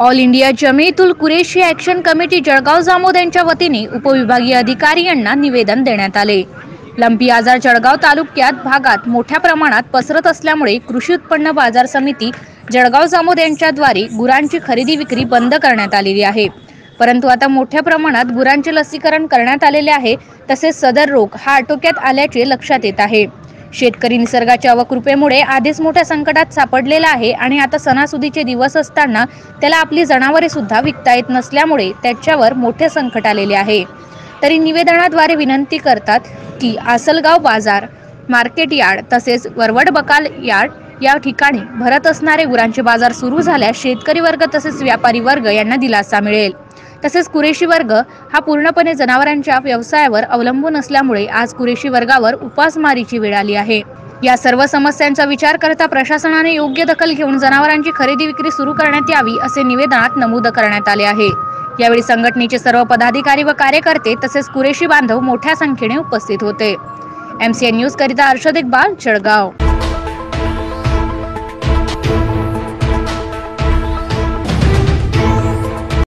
All India Jamiatul Qureshi action committee Jalgaon Jamod यांच्या वतीने उपविभागीय अधिकारी यांना निवेदन देण्यात आले. लंपी आजार जळगाव तालुक्यात भागात मोठ्या प्रमाणात पसरत असल्यामुळे कृषी उत्पन्न बाजार समिती जळगाव जामोद यांच्याद्वारे गुरांची खरेदी विक्री बंद करण्यात आलेली आहे. परंतु आता मोठ्या प्रमाणात गुरांचे लसीकरण करण्यात आलेले आहे तसेच सदर रोग हा आटोक्यात आल्याचे लक्षात येत आहे. शेतकरी निसर्गाच्या अवकृपेमुळे आधीच मोठ्या संकटात सापडलेला आहे आणि आता सणासुदीचे दिवस असताना त्याला आपली जनावरे सुद्धा विकता येत नसल्यामुळे त्याच्यावर मोठे संकट आलेले आहे. तरी निवेदनाद्वारे विनंती करतात की आसलगाव बाजार मार्केट यार्ड तसेच वरवड बकाल यार्ड या ठिकाणी भरत असणारे गुरांचे बाजार सुरू झाल्यास शेतकरी वर्ग तसेच व्यापारी वर्ग यांना दिलासा मिळेल. तसेच कुरेशी वर्ग हा पूर्णपणे जनावरांच्या व्यवसायावर अवलंबून असल्यामुळे आज कुरेशी वर्गावर उपासमारीची वेळ आली आहे. या सर्व समस्यांचा विचार करता प्रशासनाने योग्य दखल घेऊन जनावरांची खरेदी विक्री सुरू करण्यात यावी असे निवेदनात नमूद करण्यात आले आहे. यावेळी संघटनेचे सर्व पदाधिकारी व कार्यकर्ते तसेच कुरेशी बांधव मोठ्या संख्येने उपस्थित होते. एमसीएन न्यूज करिता हर्षद इकबाल जळगाव.